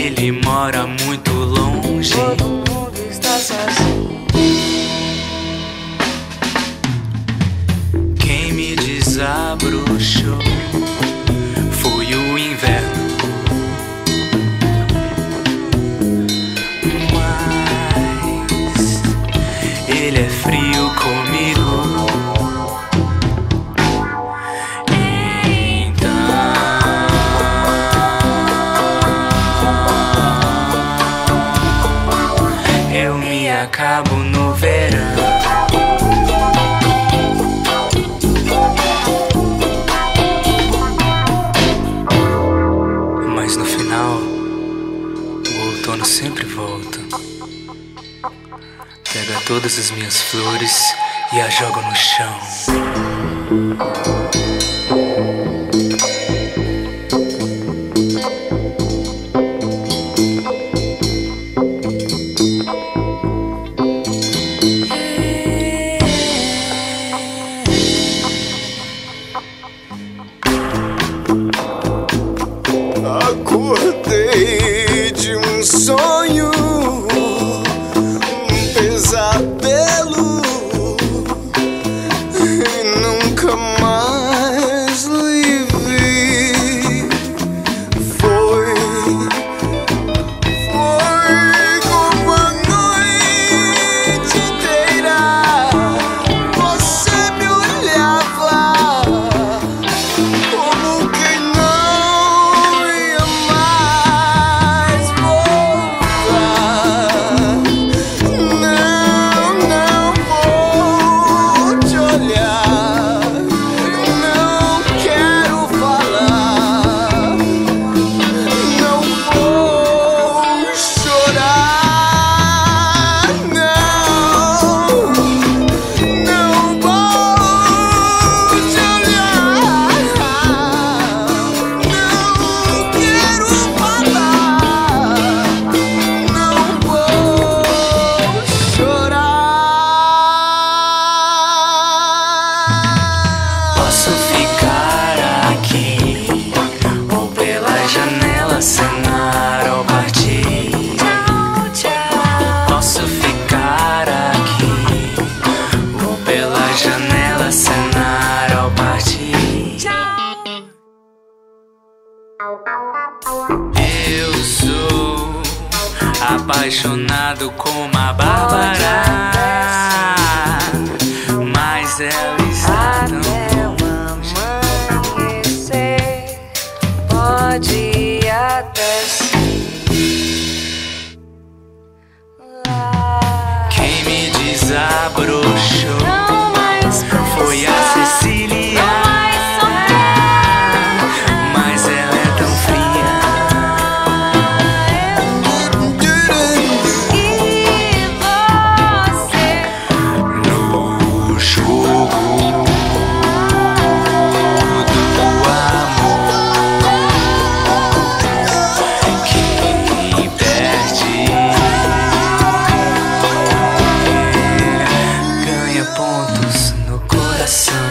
ele mora muito longe. todo mundo está sozinho. Quem me desabrochou foi o inverno. Mas ele é frio comigo. Acabo no verão. Mas no final, o outono sempre volta. Pega todas as minhas flores e as joga no chão. Acordei de um sonho, apaixonado como a Bárbara, Sun.